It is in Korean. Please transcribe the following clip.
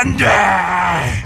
안 돼!